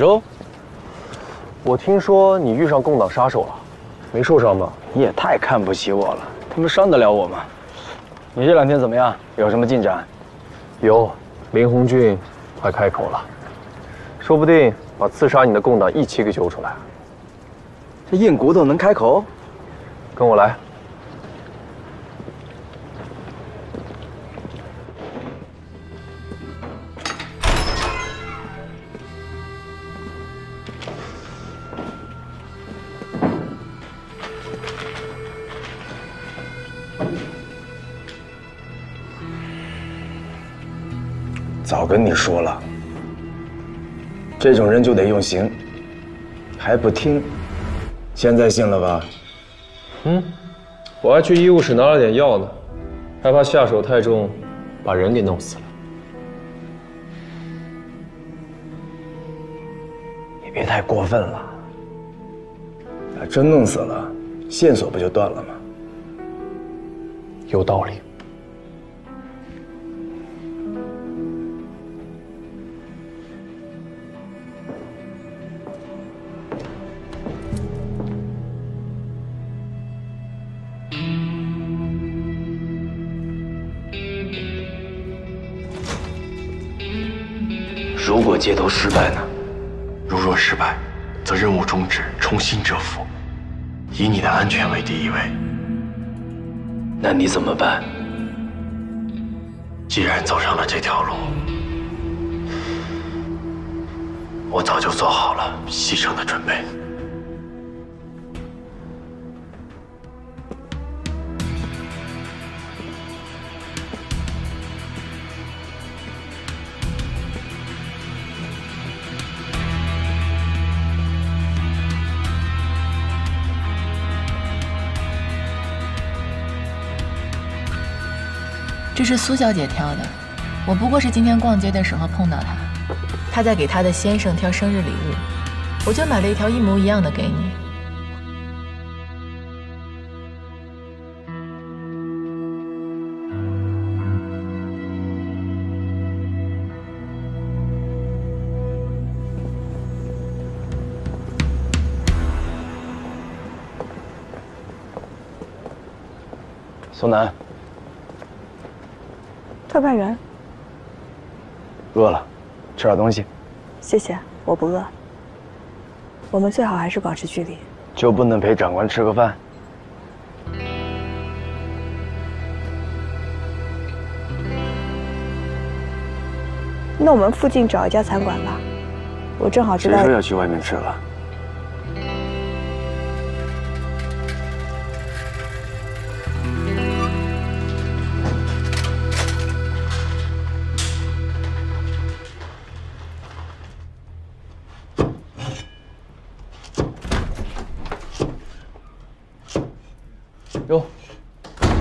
老周，我听说你遇上共党杀手了，没受伤吧？你也太看不起我了，他们伤得了我吗？你这两天怎么样？有什么进展？有，林红俊快开口了，说不定把刺杀你的共党一起给揪出来。这硬骨头能开口？跟我来。早跟你说了，这种人就得用刑，还不听，现在信了吧？嗯，我还去医务室拿了点药呢，害怕下手太重，把人给弄死了。你别太过分了，要真弄死了，线索不就断了吗？有道理。街头失败呢？如若失败，则任务终止，重新蛰伏，以你的安全为第一位。那你怎么办？既然走上了这条路，我早就做好了牺牲的准备。是苏小姐挑的，我不过是今天逛街的时候碰到她，她在给她的先生挑生日礼物，我就买了一条一模一样的给你。苏南，特派员，饿了，吃点东西。谢谢，我不饿。我们最好还是保持距离。就不能陪长官吃个饭？那我们附近找一家餐馆吧，我正好知道。谁说要去外面吃了？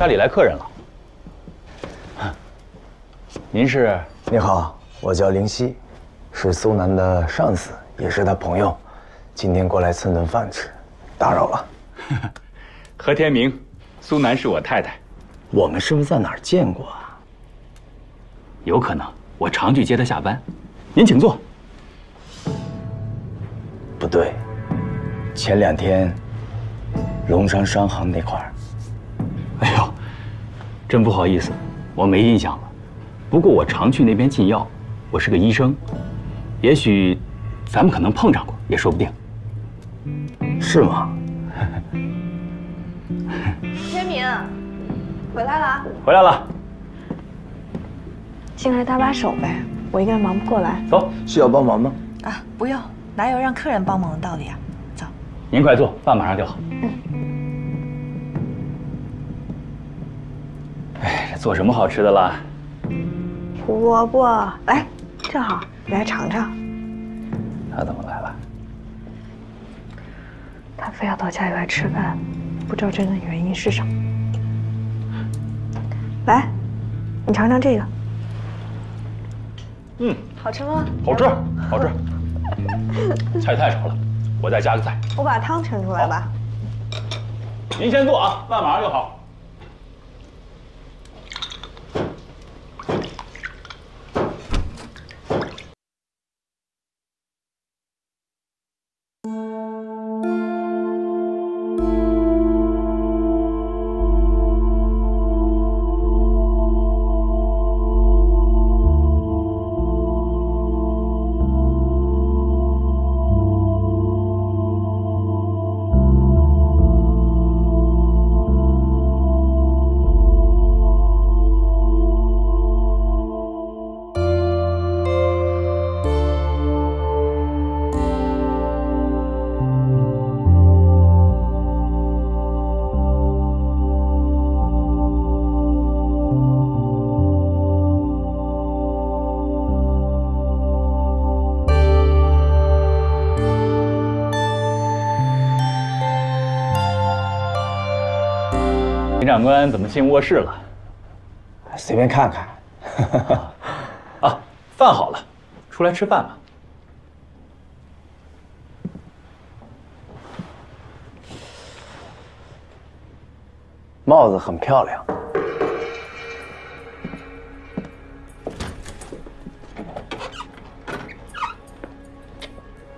里来客人了。您是？你好，我叫林夕，是苏南的上司，也是他朋友。今天过来蹭顿饭吃，打扰了。何天明，苏南是我太太。我们是不是在哪儿见过啊？有可能，我常去接她下班。您请坐。不对，前两天龙山商行那块儿。哎呦，真不好意思，我没印象了。不过我常去那边进药，我是个医生，也许咱们可能碰上过，也说不定。是吗？天明，回来了。回来了。进来搭把手呗，我一个人忙不过来。走，需要帮忙吗？啊，不用，哪有让客人帮忙的道理啊？走。您快坐，饭马上就好。嗯。哎，做什么好吃的了？胡萝卜，来，正好，你来尝尝。他怎么来了？他非要到家里来吃饭，不知道真正原因是什么。来，你尝尝这个。嗯，好吃吗？好吃，好吃。菜太少了，我再加个菜。我把汤盛出来吧。您先坐啊，饭马上就好。长官怎么进卧室了？随便看看。啊，饭好了，出来吃饭吧。帽子很漂亮。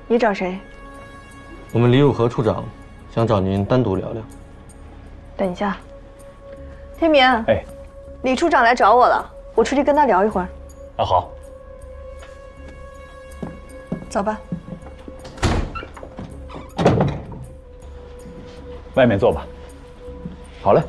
你找谁？我们李汝和处长想找您单独聊聊。等一下。天明，哎，李处长来找我了，我出去跟他聊一会儿。啊，好。走吧。外面坐吧。好嘞。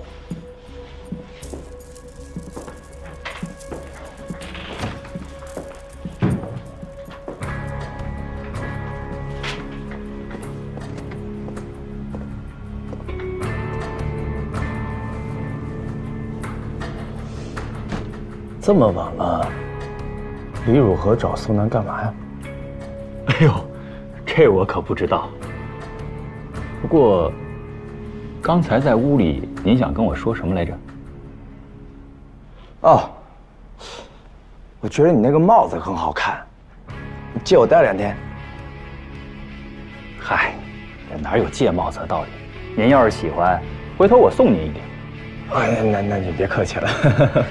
这么晚了，李汝和找苏南干嘛呀？哎呦，这我可不知道。不过，刚才在屋里，您想跟我说什么来着？哦，我觉得你那个帽子很好看，你借我戴两天。嗨，这哪有借帽子的道理？您要是喜欢，回头我送您一顶。哎，那那就别客气了。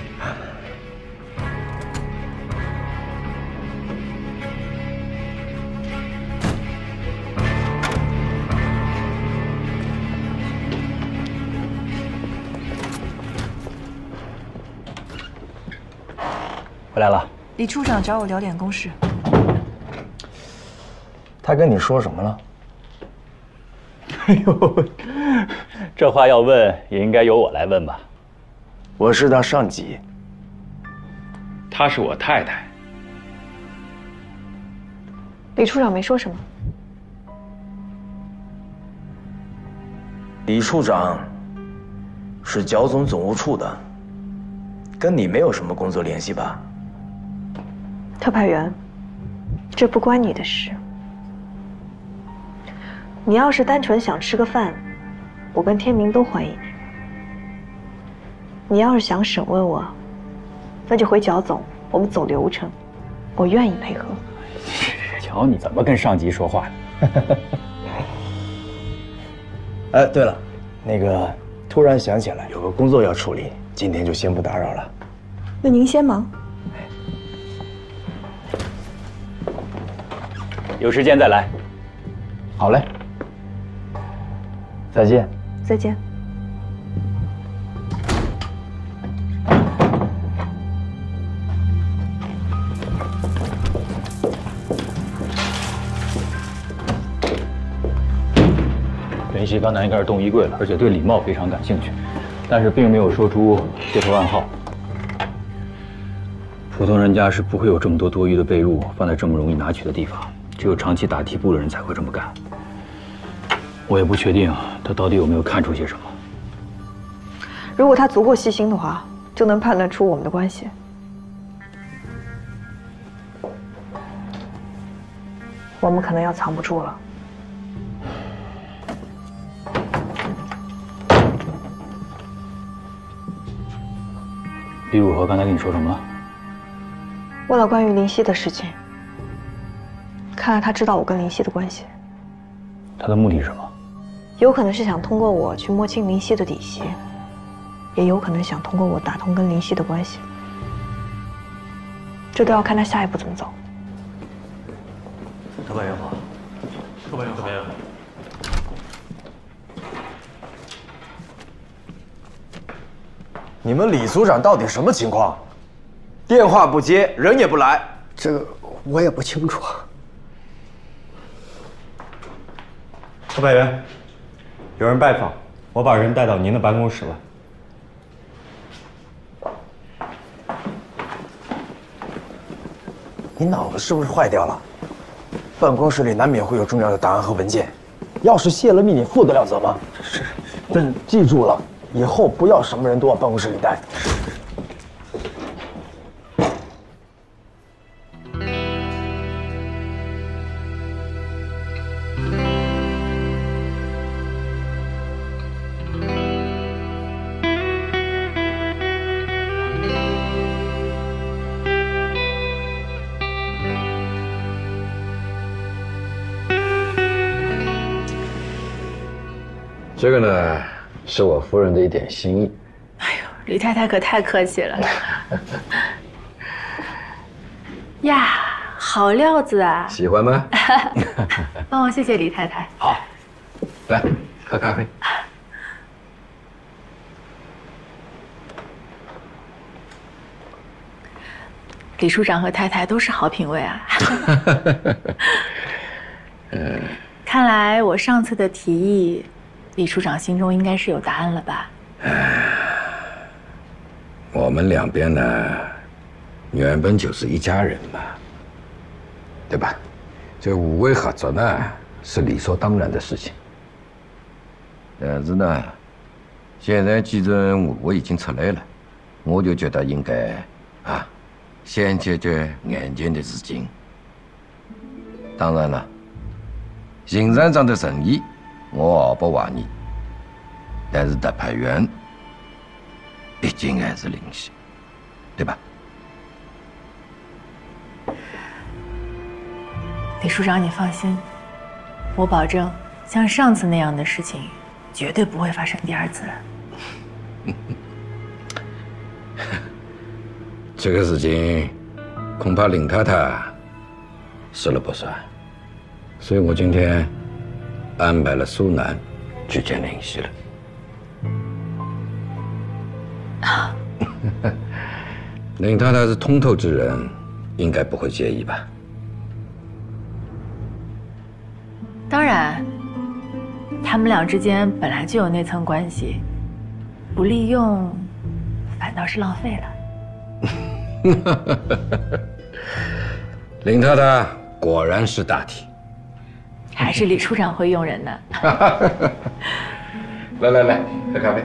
回来了，李处长找我聊点公事。他跟你说什么了？哎呦，这话要问也应该由我来问吧。我是他上级，她是我太太，李处长没说什么。李处长是剿总总务处的，跟你没有什么工作联系吧？特派员，这不关你的事。你要是单纯想吃个饭，我跟天明都欢迎你。你要是想审问我，那就回剿总，我们走流程，我愿意配合。瞧你怎么跟上级说话的！哎，对了，那个突然想起来有个工作要处理，今天就先不打扰了。那您先忙。有时间再来。好嘞，再见。再见。袁熙刚才应该是动衣柜了，而且对礼貌非常感兴趣，但是并没有说出街头暗号。普通人家是不会有这么多多余的被褥放在这么容易拿取的地方，只有长期打地铺的人才会这么干。我也不确定他到底有没有看出些什么。如果他足够细心的话，就能判断出我们的关系。我们可能要藏不住了。李汝和刚才跟你说什么了？问了关于林夕的事情。看来他知道我跟林夕的关系。他的目的是什么？有可能是想通过我去摸清林夕的底细，也有可能想通过我打通跟林夕的关系。这都要看他下一步怎么走。特派员好，特派员好。你们李组长到底什么情况？电话不接，人也不来。这个我也不清楚。特派员，有人拜访，我把人带到您的办公室了。你脑子是不是坏掉了？办公室里难免会有重要的档案和文件，要是泄了密，你负得了责吗？是，但记住了，以后不要什么人都往办公室里带。是我夫人的一点心意。哎呦李太太可太客气了。呀，好料子啊！喜欢吗？帮 我谢谢李太太。好，来喝咖啡。李处长和太太都是好品味啊。嗯，看来我上次的提议，李处长心中应该是有答案了吧？我们两边呢，原本就是一家人嘛，对吧？这互为合作呢，是理所当然的事情。但是呢，现在既然我已经出来了，我就觉得应该啊，先解决眼前的事情。当然了，邢站长的诚意我毫不怀疑，但是特派员毕竟还是林夕，对吧？李处长，你放心，我保证，像上次那样的事情，绝对不会发生第二次了。这个事情恐怕林太太说了不算，所以我今天安排了苏南去见林夕了。啊林太太是通透之人，应该不会介意吧？当然，他们俩之间本来就有那层关系，不利用反倒是浪费了。林太太果然是大体。还是李处长会用人呢。来来来，喝咖啡。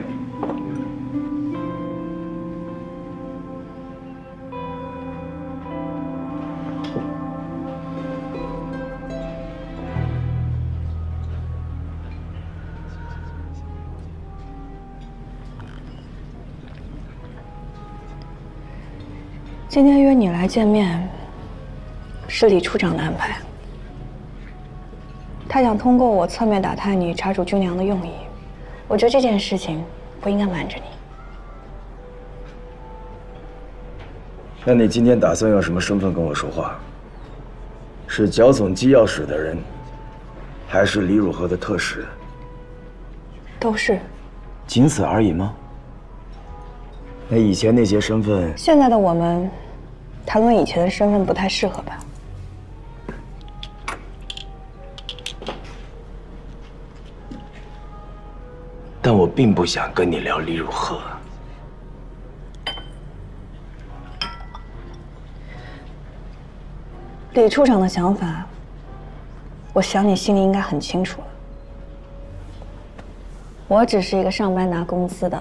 今天约你来见面，是李处长的安排。他想通过我侧面打探你查处军粮的用意。我觉得这件事情不应该瞒着你。那你今天打算用什么身份跟我说话？是剿总机要室的人，还是李汝和的特使？都是。仅此而已吗？那以前那些身份，现在的我们谈论以前的身份不太适合吧？并不想跟你聊李汝和。李处长的想法，我想你心里应该很清楚了。我只是一个上班拿工资的，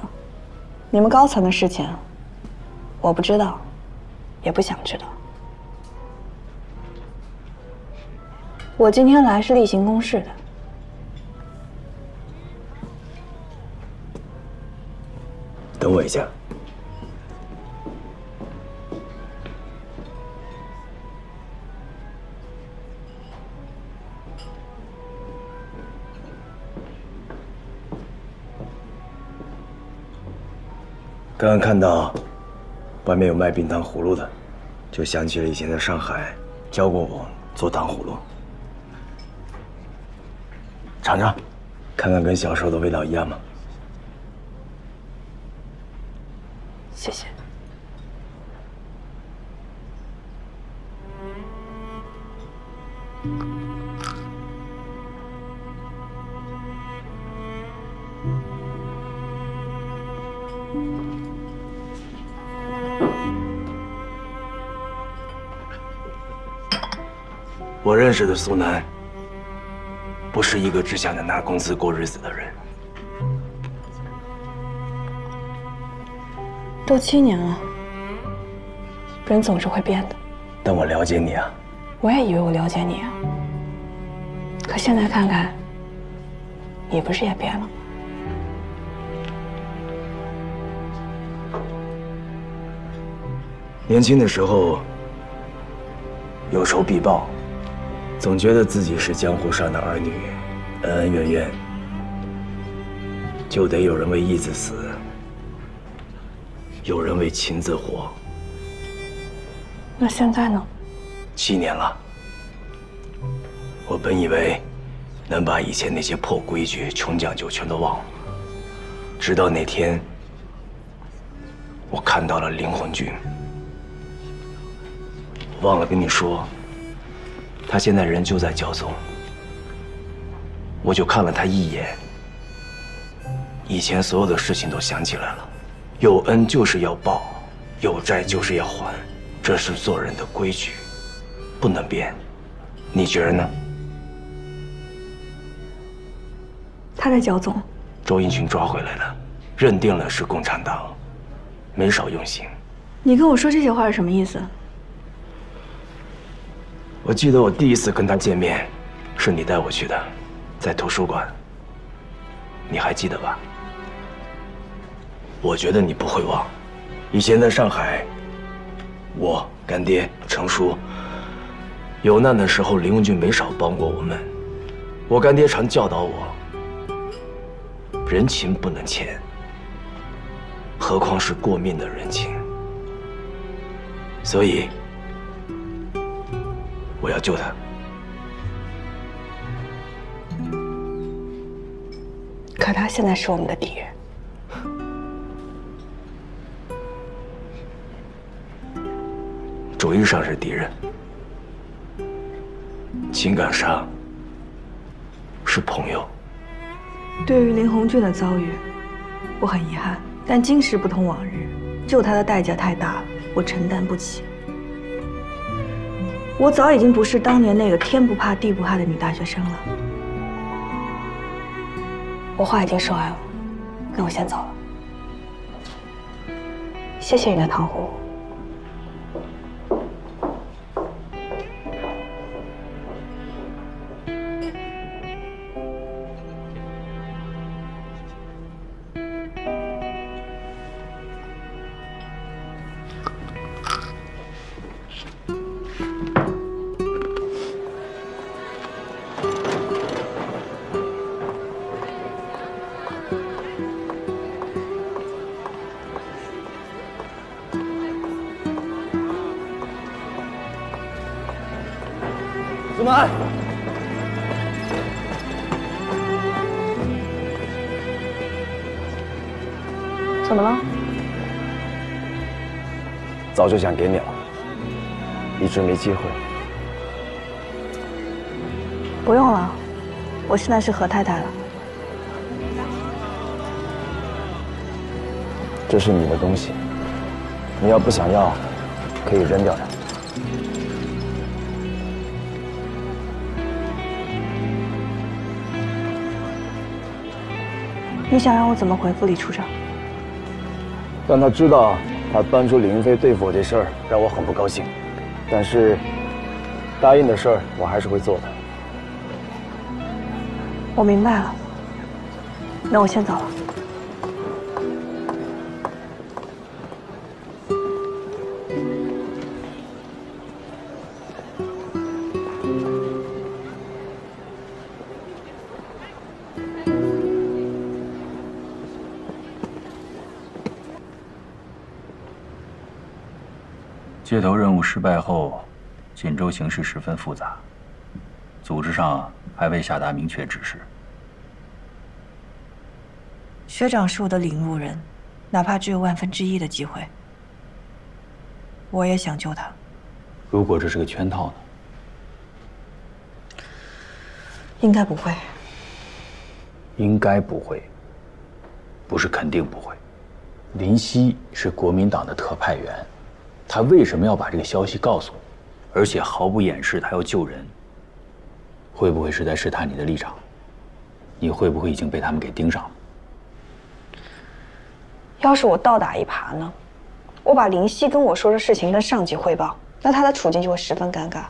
你们高层的事情，我不知道，也不想知道。我今天来是例行公事的。一下。刚刚看到外面有卖冰糖葫芦的，就想起了以前在上海教过我做糖葫芦，尝尝，看看跟小时候的味道一样吗？谢谢。我认识的苏南，不是一个只想着拿工资过日子的人。都七年了，人总是会变的。但我了解你啊。我也以为我了解你啊，可现在看看，你不是也变了吗？年轻的时候，有仇必报，总觉得自己是江湖上的儿女，恩恩怨怨，就得有人为义子死。有人为情字活。那现在呢？七年了。我本以为能把以前那些破规矩、穷讲究全都忘了，直到那天，我看到了灵魂君。忘了跟你说，他现在人就在焦总。我就看了他一眼，以前所有的事情都想起来了。有恩就是要报，有债就是要还，这是做人的规矩，不能变。你觉得呢？他在剿总，周英群抓回来了，认定了是共产党，没少用刑。你跟我说这些话是什么意思？我记得我第一次跟他见面，是你带我去的，在图书馆。你还记得吧？我觉得你不会忘，以前在上海，我干爹程叔有难的时候，林文俊没少帮过我们。我干爹常教导我，人情不能欠，何况是过命的人情。所以，我要救他。可他现在是我们的敌人。主义上是敌人，情感上是朋友。对于林红俊的遭遇，我很遗憾，但今时不同往日，救他的代价太大了，我承担不起。我早已经不是当年那个天不怕地不怕的女大学生了。我话已经说完了，那我先走了。谢谢你的糖葫芦。早就想给你了，一直没机会。不用了，我现在是何太太了。这是你的东西，你要不想要，可以扔掉它。你想让我怎么回复李处长？让他知道他帮助李云飞对付我这事儿让我很不高兴，但是答应的事儿我还是会做的。我明白了，那我先走了。接头任务失败后，锦州形势十分复杂，组织上还未下达明确指示。学长是我的领路人，哪怕只有万分之一的机会，我也想救他。如果这是个圈套呢？应该不会。应该不会，不是肯定不会。林夕是国民党的特派员，他为什么要把这个消息告诉你，而且毫不掩饰他要救人？会不会是在试探你的立场？你会不会已经被他们给盯上了？要是我倒打一耙呢？我把林夕跟我说的事情跟上级汇报，那他的处境就会十分尴尬。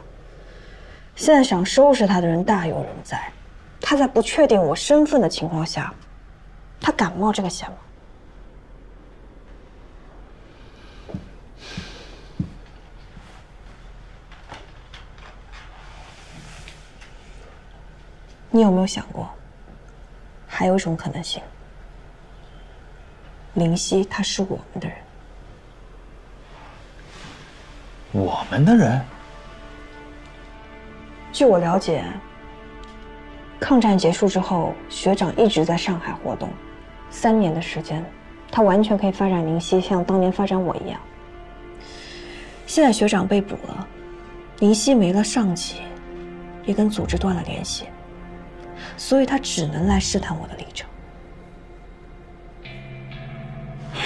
现在想收拾他的人大有人在，他在不确定我身份的情况下，他敢冒这个险吗？你有没有想过，还有一种可能性？林夕他是我们的人，我们的人？据我了解，抗战结束之后，学长一直在上海活动，三年的时间，他完全可以发展林夕，像当年发展我一样。现在学长被捕了，林夕没了上级，也跟组织断了联系，所以他只能来试探我的立场。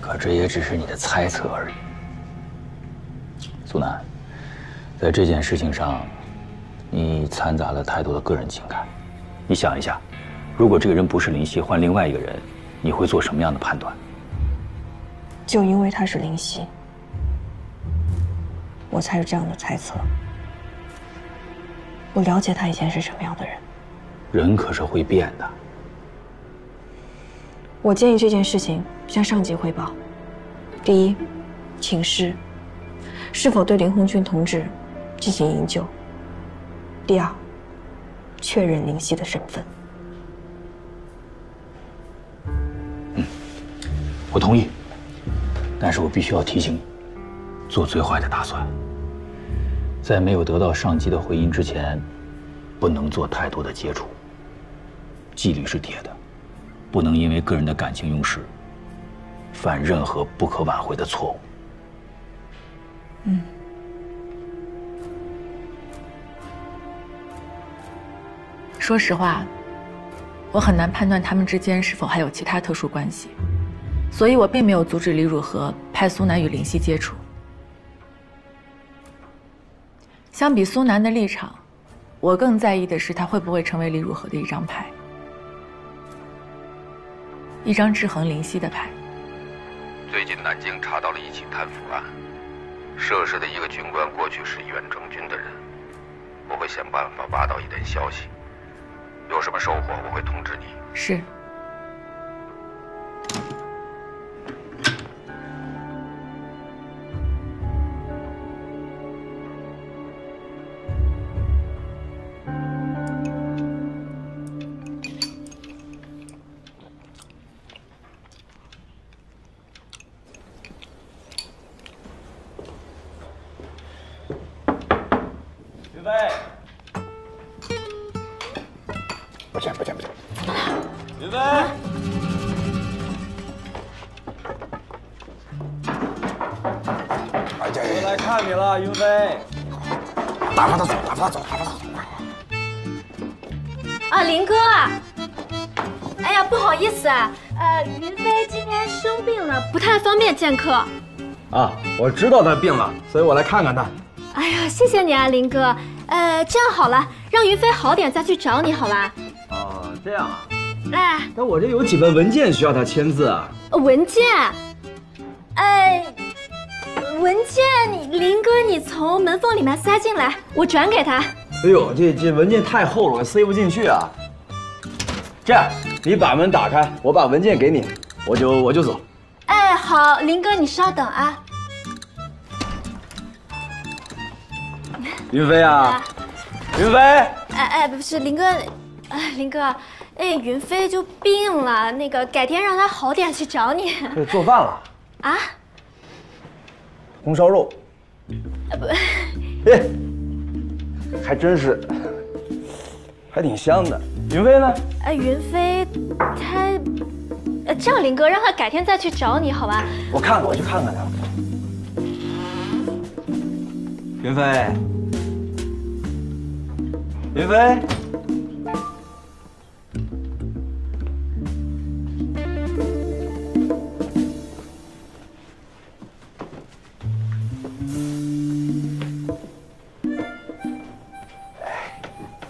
可这也只是你的猜测而已，苏南，在这件事情上，你掺杂了太多的个人情感。你想一下，如果这个人不是林夕，换另外一个人，你会做什么样的判断？就因为他是林夕，我才有这样的猜测。我了解他以前是什么样的人。人可是会变的。我建议这件事情向上级汇报：第一，请示是否对林红军同志进行营救；第二，确认林夕的身份。我同意，但是我必须要提醒你，做最坏的打算。在没有得到上级的回音之前，不能做太多的接触。纪律是铁的。不能因为个人的感情用事，犯任何不可挽回的错误。嗯。说实话，我很难判断他们之间是否还有其他特殊关系，所以我并没有阻止李汝和派苏南与林夕接触。相比苏南的立场，我更在意的是他会不会成为李汝和的一张牌，一张制衡林夕的牌。最近南京查到了一起贪腐案，涉事的一个军官过去是远征军的人，我会想办法挖到一点消息，有什么收获我会通知你。是。我知道他病了，所以我来看看他。哎呀，谢谢你啊，林哥。呃，这样好了，让云飞好点再去找你，好吧？哦，这样啊。哎，但我这有几份文件需要他签字啊。文件？哎，文件，你林哥，你从门缝里面塞进来，我转给他。哎呦，这这文件太厚了，我塞不进去啊。这样，你把门打开，我把文件给你，我就我就走。哎，好，林哥，你稍等啊。云飞啊，云飞。哎哎，不是林哥，哎林哥，哎云飞就病了，那个改天让他好点去找你。对，做饭了。啊？红烧肉。不。哎，还真是，还挺香的。云飞呢？哎，云飞，他。这样，林哥，让他改天再去找你，好吧？我看看，我去看看他。云飞，云飞，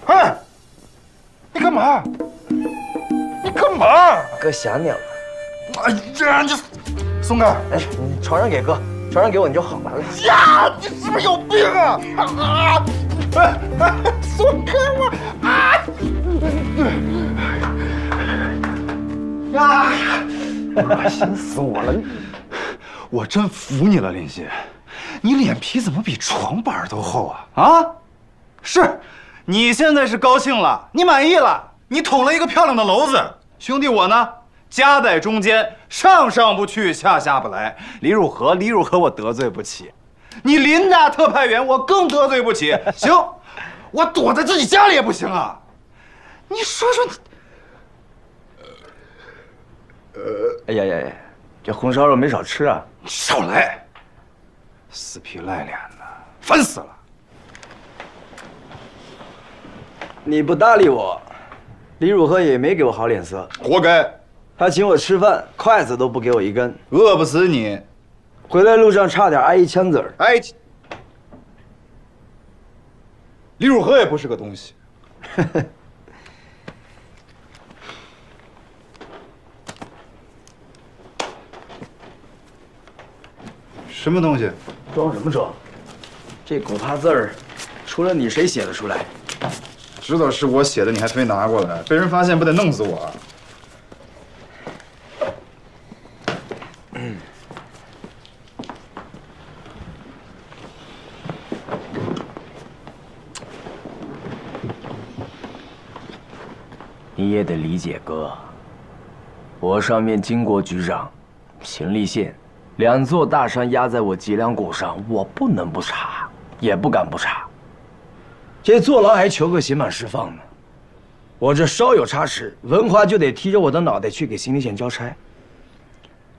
哎，你干嘛？你干嘛？哥想你了。哎呀，你松开！哎，你床上给哥，床上给我你就好了。呀，你是不是有病啊？啊！哎哎，松开我！啊！呀！心死我了！你我真服你了，林夕，你脸皮怎么比床板都厚啊？啊！是，你现在是高兴了，你满意了，你捅了一个漂亮的篓子。兄弟我呢？夹在中间，上上不去，下下不来。李汝和，李汝和，我得罪不起。你林大特派员，我更得罪不起。行，我躲在自己家里也不行啊。你说说你，呃，哎呀呀呀，这红烧肉没少吃啊。少来，死皮赖脸的，烦死了。你不搭理我，李汝和也没给我好脸色，活该。他请我吃饭，筷子都不给我一根，饿不死你。回来路上差点挨一枪子儿。挨，李汝和也不是个东西。什么东西？装什么装？这狗怕字儿，除了你谁写得出来？知道是我写的，你还非拿过来，被人发现不得弄死我？你也得理解哥。我上面经过局长，平利县，两座大山压在我脊梁骨上，我不能不查，也不敢不查。这坐牢还求个刑满释放呢，我这稍有差池，文华就得提着我的脑袋去给行李县交差。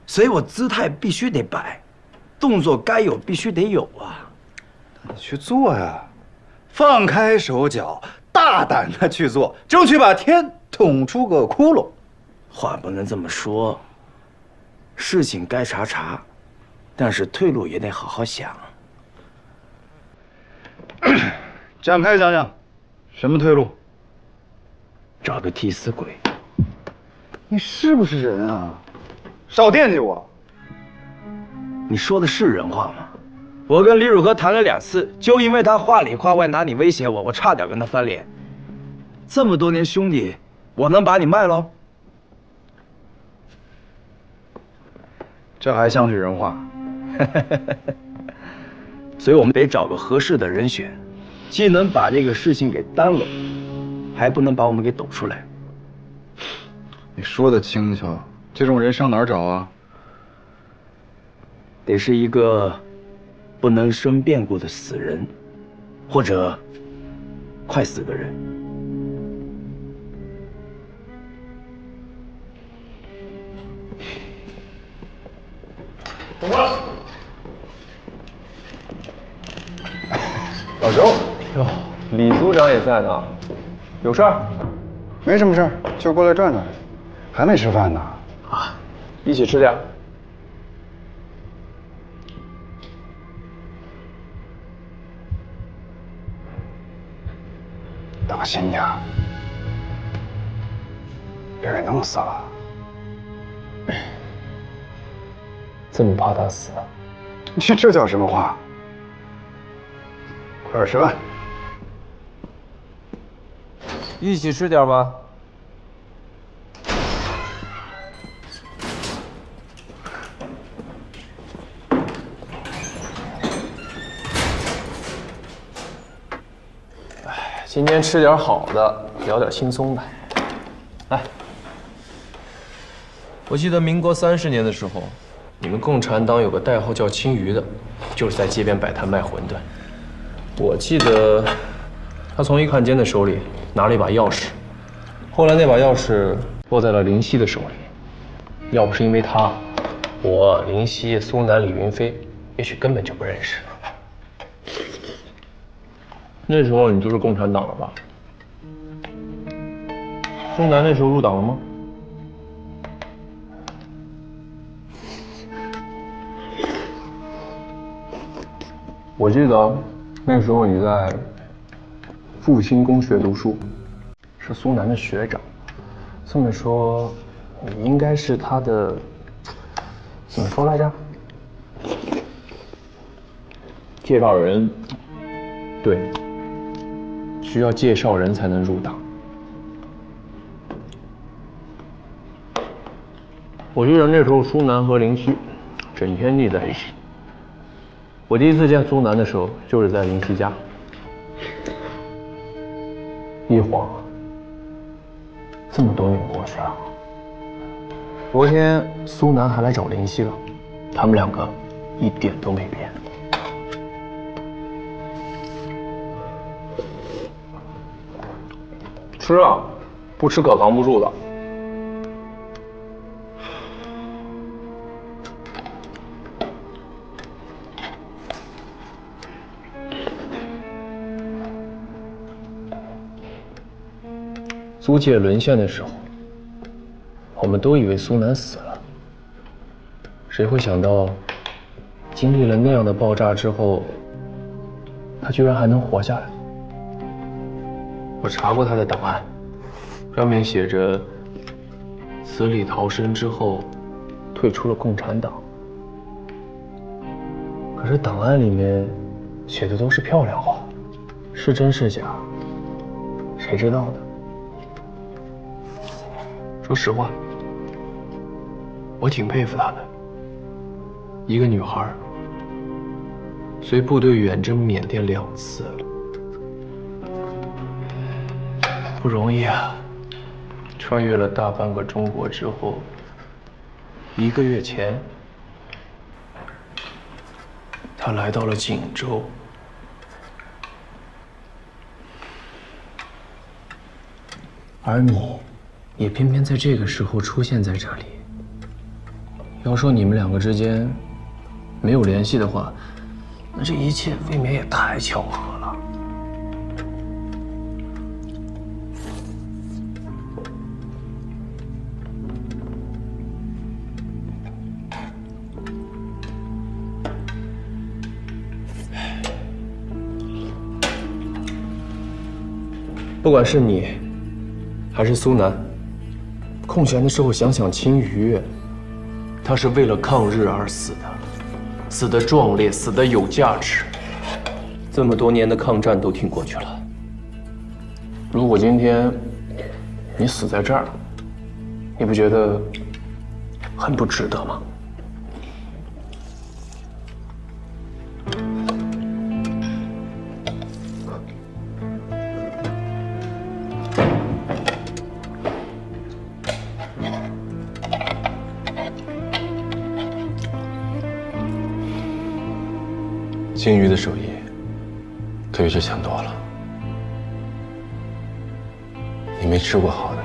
所以我姿态必须得摆，动作该有必须得有啊。你去做呀，放开手脚，大胆的去做，争取把天。捅出个窟窿，话不能这么说。事情该查查，但是退路也得好好想。展开想想，什么退路？找个替死鬼。你是不是人啊？少惦记我！你说的是人话吗？我跟李汝和谈了两次，就因为他话里话外拿你威胁我，我差点跟他翻脸。这么多年兄弟，我能把你卖喽？这还像是人话。所以我们得找个合适的人选，既能把这个事情给担了，还不能把我们给抖出来。你说的轻巧，这种人上哪儿找啊？得是一个不能生变故的死人，或者快死的人。老周，哟，李组长也在呢，有事儿？没什么事儿，就过来转转。还没吃饭呢。啊，一起吃点。当心点，别给弄死了。这么怕他死？你这叫什么话？快点吃饭。一起吃点吧。今天吃点好的，聊点轻松的。来，我记得民国三十年的时候，你们共产党有个代号叫青鱼的，就是在街边摆摊卖馄饨。我记得他从一汉奸的手里拿了一把钥匙，后来那把钥匙落在了林夕的手里。要不是因为他，我、林夕、苏南、李云飞，也许根本就不认识。那时候你就是共产党了吧？苏南那时候入党了吗？我记得那时候你在复兴公学读书，是苏南的学长。这么说，你应该是他的怎么说来着？介绍人。对，需要介绍人才能入党。我记得那时候苏南和林夕整天腻在一起。我第一次见苏南的时候，就是在林夕家。一晃，这么多年过去了。昨天苏南还来找林夕了，他们两个一点都没变。吃啊，不吃可扛不住的。租界沦陷的时候，我们都以为苏南死了。谁会想到，经历了那样的爆炸之后，他居然还能活下来？我查过他的档案，上面写着死里逃生之后，退出了共产党。可是档案里面写的都是漂亮话，是真是假，谁知道呢？说实话，我挺佩服她的。一个女孩，随部队远征缅甸两次了，不容易啊！穿越了大半个中国之后，一个月前，他来到了锦州，而你。也偏偏在这个时候出现在这里。要说你们两个之间没有联系的话，那这一切未免也太巧合了。不管是你，还是苏南，空闲的时候想想青鱼，他是为了抗日而死的，死的壮烈，死的有价值。这么多年的抗战都挺过去了，如果今天你死在这儿，你不觉得很不值得吗？比这强多了。你没吃过好的，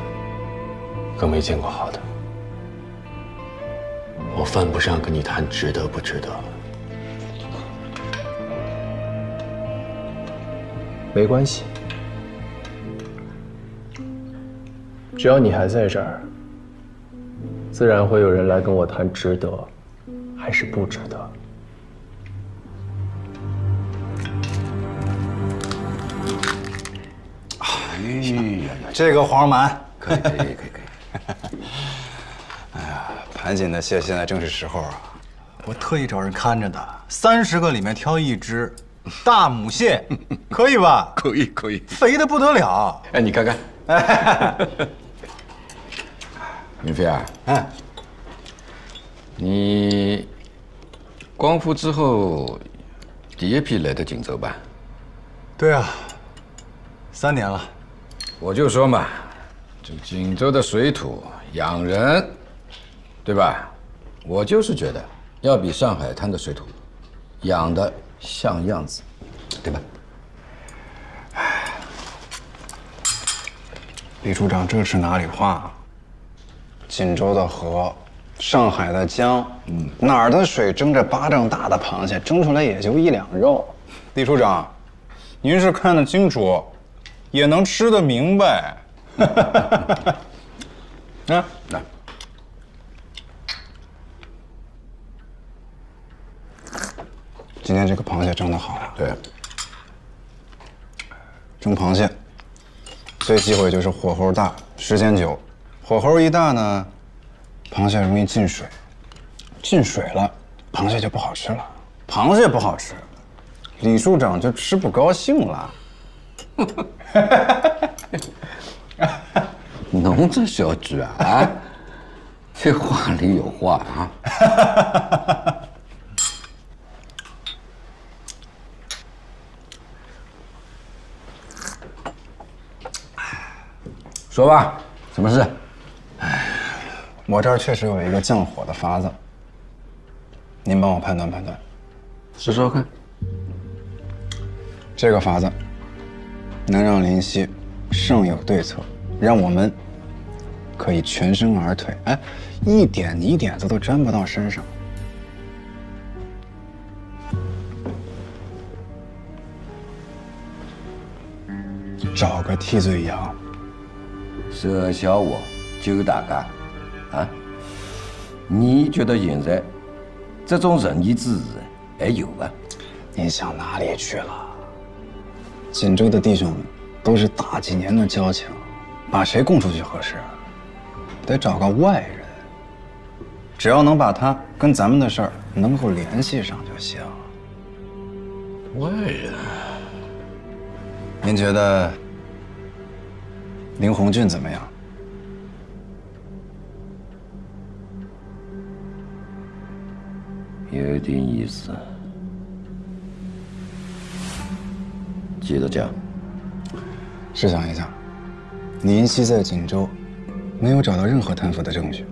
更没见过好的。我犯不上跟你谈值得不值得。没关系，只要你还在这儿，自然会有人来跟我谈值得还是不值得。这个黄满可以可以可以可以。哎呀，盘锦的蟹现在正是时候啊！我特意找人看着的，三十个里面挑一只大母蟹，可以吧？可以可以，肥的不得了。哎，你看看。云飞啊，嗯，你光复之后第一批来的锦州吧？对啊，三年了。我就说嘛，这锦州的水土养人，对吧？我就是觉得要比上海滩的水土养的像样子，对吧？李处长，这是哪里话？锦州的河，上海的江，嗯，哪儿的水蒸着巴掌大的螃蟹，蒸出来也就一两肉。李处长，您是看得清楚，也能吃得明白。啊，来，今天这个螃蟹蒸的好呀。对，蒸螃蟹最忌讳就是火候大，时间久。火候一大呢，螃蟹容易进水，进水了，螃蟹就不好吃了。螃蟹不好吃，李处长就吃不高兴了。侬这小猪啊，啊，这话里有话啊！说吧，什么事？我这儿确实有一个降火的法子，您帮我判断判断。说说看。这个法子能让林夕胜有对策，让我们可以全身而退，哎，一点泥点子都沾不到身上。找个替罪羊，舍小我救大家，啊？你觉得现在这种仁义之士还有吗？你想哪里去了？锦州的弟兄们都是大几年的交情，把谁供出去合适？得找个外人，只要能把他跟咱们的事儿能够联系上就行。外人？您觉得林红俊怎么样？有点意思。接着讲。试想一下，林夕在锦州没有找到任何贪腐的证据，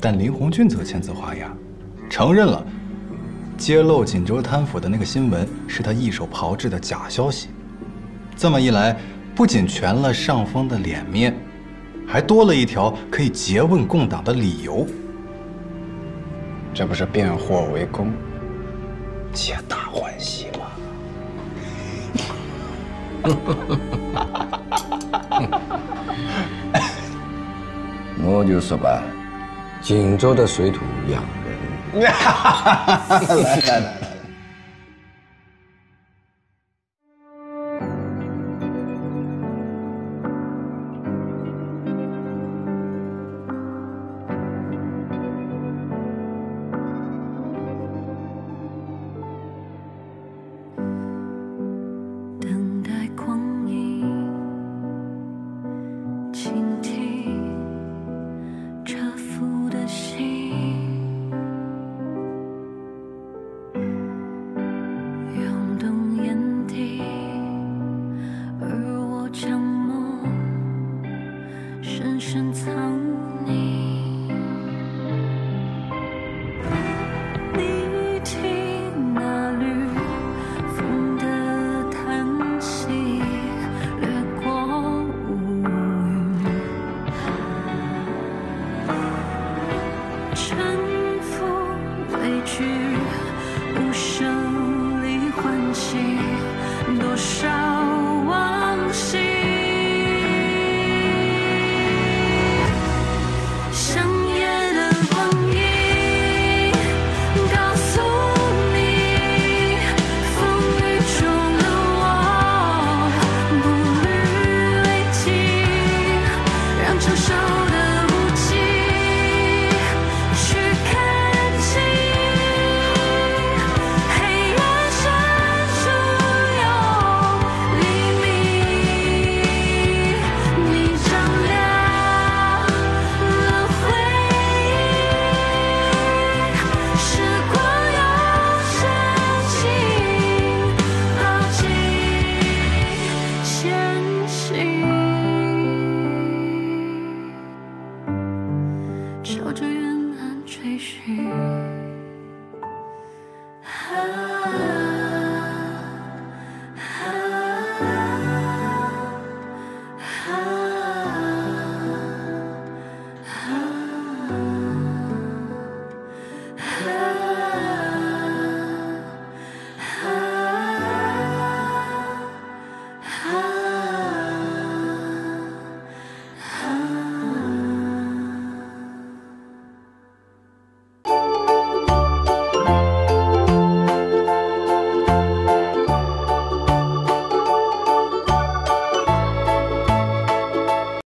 但林红俊则签字画押，承认了揭露锦州贪腐的那个新闻是他一手炮制的假消息。这么一来，不仅全了上峰的脸面，还多了一条可以诘问共党的理由。这不是变祸为公，皆大欢喜吗？我就说吧，锦州的水土养人。来来来。